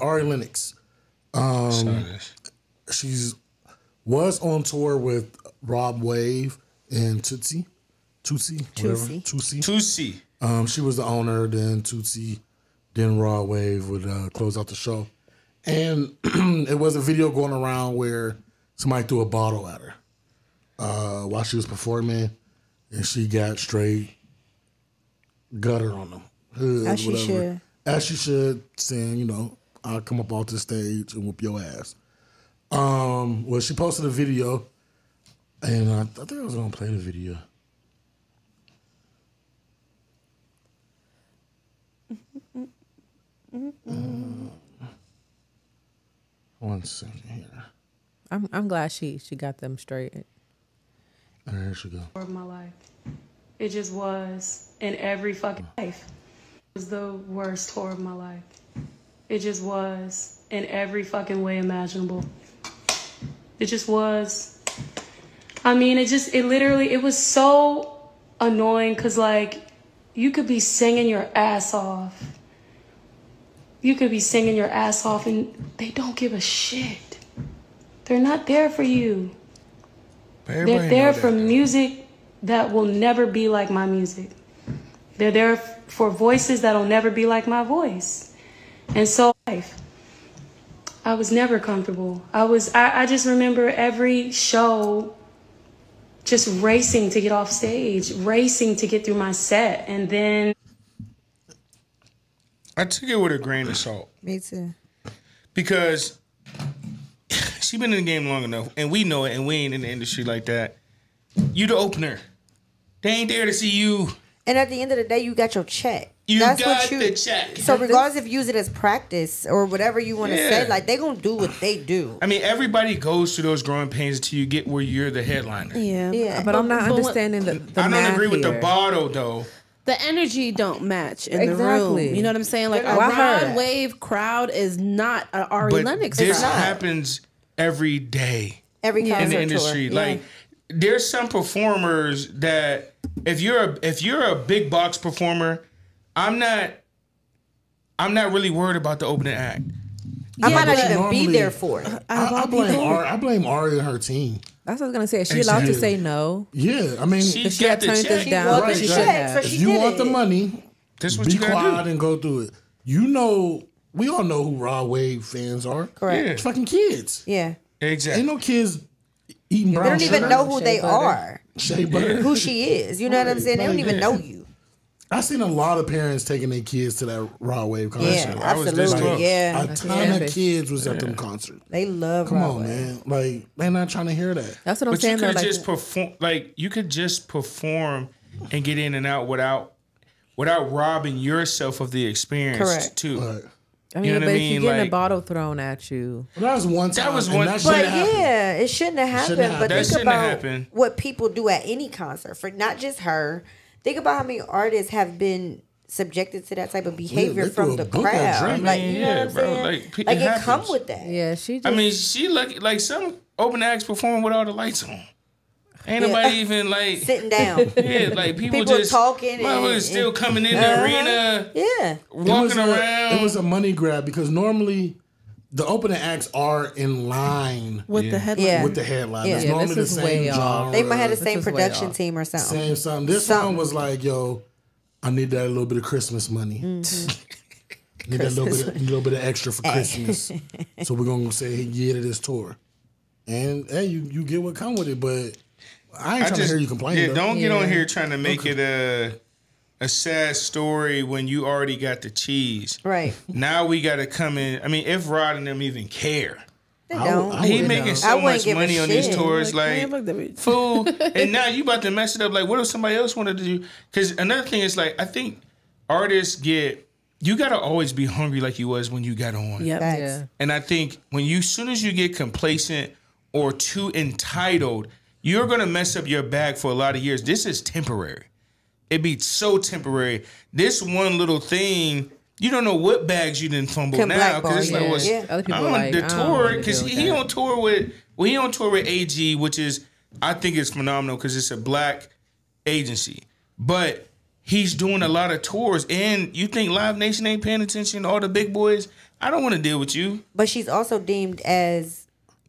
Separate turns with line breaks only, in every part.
Ari Lennox. Um, she's was on tour with Rod Wave and Tootsie. Tootsie, whatever.
Tootsie.
Tootsie.
Toosii.
Um, she was the owner. Then Tootsie, then Rod Wave would uh, close out the show, and it was a video going around where somebody threw a bottle at her uh, while she was performing, and she got straight gutter on them. Hood,
As she should.
As she should, saying, you know, I'll come up off the stage and whoop your ass. Um, well, she posted a video, and I, I think I was gonna play the video. One second here.
I'm I'm glad she she got them straight.
There she go.
of my life. It just was in every fucking life. It was the worst tour of my life. It just was in every fucking way imaginable. It just was. I mean, it just, it literally, it was so annoying because, like, you could be singing your ass off. You could be singing your ass off and they don't give a shit. They're not there for you. They're there for
that.
music that will never be like my music. They're there for voices that'll never be like my voice. And so life. I was never comfortable. I was I, I just remember every show just racing to get off stage, racing to get through my set, and then
I took it with a grain of salt
Me too.
because she been in the game long enough, and we know it, and we ain't in the industry like that. You the opener. They ain't there to see you.
And at the end of the day, you got your check.
You
That's
got
what you,
the check.
So regardless if you use it as practice or whatever you want to
Yeah.
say, like they gonna do what they do.
I mean, everybody goes through those growing pains until you get where you're the headliner.
Yeah.
Yeah.
But I'm not
But what-
understanding the, the
I don't
math
agree with the
here.
bottle though.
The energy don't match in the room. You know what I'm saying? Like a
Oh, I
Rod. Wave crowd is not a Ari
But
Lennox
this
crowd.
happens every day.
Every
Yeah.
in the industry.
Yeah.
Like there's some performers that if you're a if you're a big box performer, I'm not I'm not really worried about the opening act.
I
Yeah,
might not
but-
even be there for it.
I, I blame Ari. I blame Ari and her team.
That's what I was gonna say. Is she allowed to say no?
Yeah, I mean,
She
she had
got
turned
check.
this down.
wanted
but
the
she
check,
should
so she
if you
did
want the money,
That's what
be
you
quiet
do.
and go through it. You know, we all know who Rod Wave fans are.
Correct.
Yeah.
It's fucking kids.
Yeah.
Exactly.
Ain't no kids eating
They don't even
sugar,
know who
Shea
they
butter.
are,
shea butter.
who she is. You know what I'm saying? They don't even know you.
I seen a lot of parents taking their kids to that Rod Wave concert.
Yeah,
I was this
absolutely.
close.
Yeah.
A ton
Yeah.
of kids was at them concerts.
They love
Come
Raw
on,
Wave.
man. Like they're not trying to hear that.
That's what I'm
But you
saying. though,
could
like,
just perform like you could just perform and get in and out without without robbing yourself of the experience
Correct.
too.
But
I mean,
you know
but
I
if you're getting
Like-
a bottle thrown at you,
that was one time.
That was
and
one-
That
But
shouldn't
But
happen.
yeah, it shouldn't have happened.
shouldn't
but
have
That
think about
have happened.
what people do at any concert for not just her. Think about how many artists have been subjected to that type of behavior
they
from the
a book at
crowd.
Drake.
Like you know
Yeah,
what I'm
bro,
saying?
like,
Like,
it
it, come with that.
yeah, she. Just,
I mean, she lucky like some open acts perform with all the lights on. Ain't
Yeah.
nobody even like
Sitting down.
yeah, like people,
People
just
talking and-
motherfuckers still coming in the
Uh-huh.
arena,
yeah.
It was
walking
a-
around.
It was a money grab because normally the opening acts are in line
with the headline.
Yeah.
with the headline.
Yeah.
It's
Yeah,
normally
this
the
is
same
way off.
genre.
They might have the
This
same production team or something.
same something. This
Something.
one was like, yo, I need that little bit of Christmas money. Mm-hmm. need that little bit, of, little bit of extra for Christmas. so we're gonna say yeah to this tour, and hey, you you get what come with it, but I ain't
I
trying to hear you complain.
Yeah,
though.
don't get on here trying to make it a a sad story when you already got the cheese.
Right.
Now we got to come in. I mean, if Rod and them even care,
They don't.
would- I
he making
know.
So much money on these tours,
Like,
like,
man, look at me.
fool. and now you about to mess it up. Like, what if somebody else wanted to do? Because another thing is like, I think artists get you got to always be hungry like you was when you got on.
Yep.
Yeah.
And I think when you, soon as you get complacent or too entitled, you're gonna mess up your bag for a lot of years. This is temporary. It be so temporary. This one little thing, you don't know what bags you didn't fumble
Can
now because it's
you.
like, what's,
Yeah.
Other people
I'm
are
on
like,
the tour
wanna
because he, he on tour with well he on tour with AG, which is I think it's phenomenal because it's a black agency, but he's doing a lot of tours. And you think Live Nation ain't paying attention to all the big boys? I don't want to deal with you.
but she's also deemed as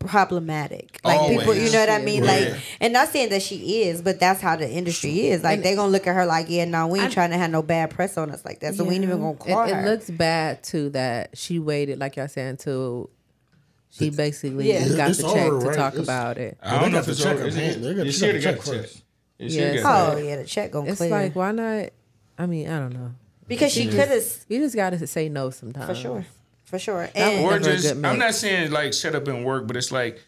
problematic. Like people, you know what I mean?
Yeah.
Like, and not saying that she is, but that's how the industry is. Like, they're gonna look at her like, yeah, no, we ain't trying to have no bad press on us like that, so we ain't even gonna call
It, it looks bad too that she waited, like y'all saying, until she basically
Yeah.
got
It's
the check
over,
to
right?
talk
It's-
about it.
I don't know if
the
it's
check
over.
in. They got-
It's
they
here
got
to
the check
check.
first.
It's here to
Yes.
get
oh yeah, the check gonna
It's
clear
like why not? I mean, I don't know.
because she could have
You just gotta say no sometimes.
for sure, for sure. And
Or just I'm not saying like shut up and work, but it's like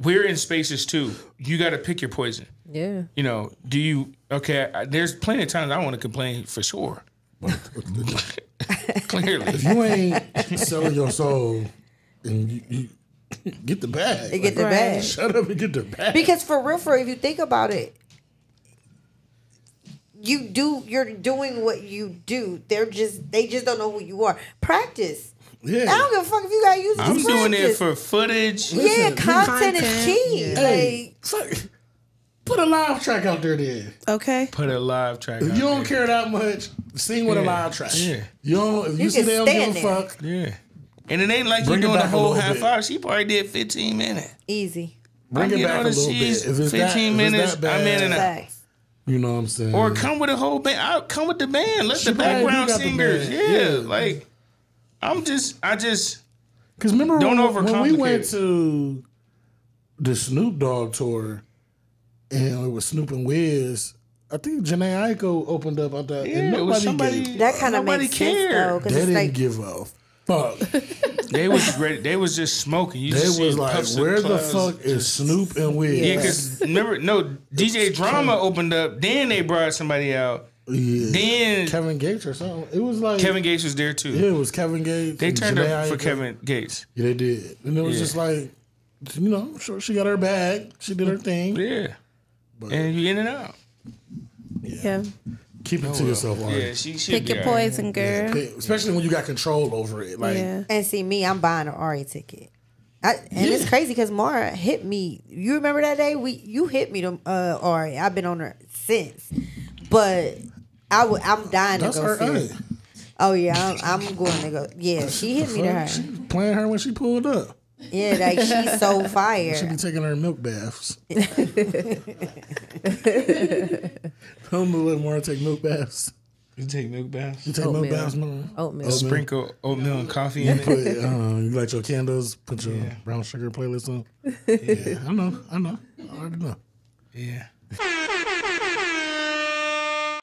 we're in spaces too. You got to pick your poison.
Yeah.
You know, do you? Okay, I, there's plenty of times I want to complain for sure. Clearly,
If you ain't selling your soul, and you, you get the bag.
they get the
Right.
bag.
Shut up and get the bag.
Because for real, for if you think about it, you do you're doing what you do. They're just they just don't know who you are. Practice.
yeah.
I don't give a fuck if you gotta use it.
I'm
Just
doing it for footage.
yeah.
Listen,
Content, is
content,
key.
Hey,
Like
fuck, put a live track out there then.
Okay.
Put a live track.
If
out
you don't
there.
care that much, sing with a live track.
Yeah.
You don't. If you,
You
see
can
they don't give a
stand there.
fuck,
Yeah. And it ain't like
Bring
you're doing the
a
whole
little
half
bit.
hour. She probably did 15 minutes.
easy.
bring
I
it
get
back
on
a
the
little bit. If it's
15
that,
minutes, I'm in and out.
Facts.
You know what I'm saying?
Or come with a whole band. I'll come with the band. Let
She
the background
got the
singers. Yeah.
Yeah.
Like, I'm just, I just,
Because remember
Don't
when, when we went to the Snoop Dogg tour and it was Snoop and Wiz, I think Jhené Aiko opened up out that.
yeah,
and
it was
nobody
somebody.
gave,
That kind of
nobody
makes sense
cared.
though, because
they
it's
didn't
like
give a fuck.
They was ready. They was just smoking. You
They
just
was
see
like,
puffs
where the fuck is Snoop and Wiz?
Yeah, because remember, no, DJ Drama opened up. Then they brought somebody out.
Yeah.
Then
Kevin Gates or something. It was like
Kevin Gates was there too.
Yeah, it was Kevin Gates.
They turned
Jhené
up for Kevin Gates.
Yeah, they did, and it was
Yeah.
just like, you know, I'm sure she got her bag. She did her thing.
Yeah. And you in and out.
Yeah.
Keep it to yourself, Ari.
Yeah, she should
Pick
be
your
all right.
poison, girl.
Okay, Especially when you got control over it. Like,
Yeah.
and see me, I'm buying an Ari ticket. I, and it's
Yeah.
crazy because Mara hit me. You remember that day? We you hit me to uh, Ari. I've been on her since, but I w- I'm dying
that's
to go
her.
see
Hey,
her. Oh yeah, I'm, I'm going to go. Yeah, she hit me to her.
She playing her when she pulled up.
Yeah, like she's so fire.
She
fire.
be taking her milk baths. Don't let Mara take milk baths.
You take milk baths.
You take milk baths, Mara.
Oatmeal.
Sprinkle oatmeal and coffee in it.
Put, uh, you light your candles. Put your brown sugar playlist on. Yeah, I know. I know. I already know.
Yeah.